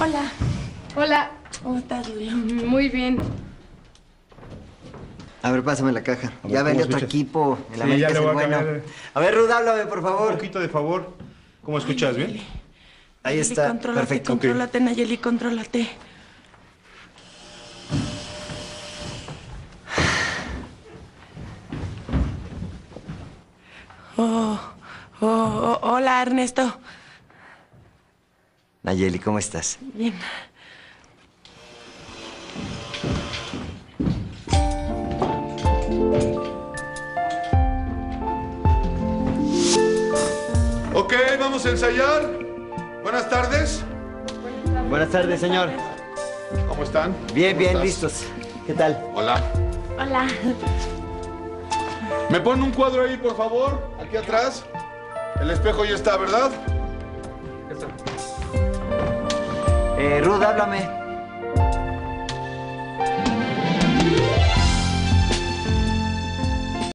Hola. Hola. ¿Cómo estás, Julio? Muy bien. A ver, pásame la caja. A ver, ya ¿cómo vende otro equipo. El Sí, América ya le es a bueno. cambiar. A ver, Ruda, háblame, por Un favor. poquito de favor. ¿Cómo escuchas? ¿Bien? Ahí Nayeli, está. Contrólate, Perfecto. contrólate, Nayeli, contrólate. Oh, oh, oh, hola, Ernesto. Nayeli, ¿cómo estás? Bien. Ok, vamos a ensayar. Buenas tardes. Buenas tardes, señor. ¿Cómo están? Bien, ¿Cómo bien, estás? listos. ¿Qué tal? Hola. Hola. ¿Me pone un cuadro ahí, por favor? Aquí atrás. El espejo ya está, ¿verdad? Eh, Ruda, háblame.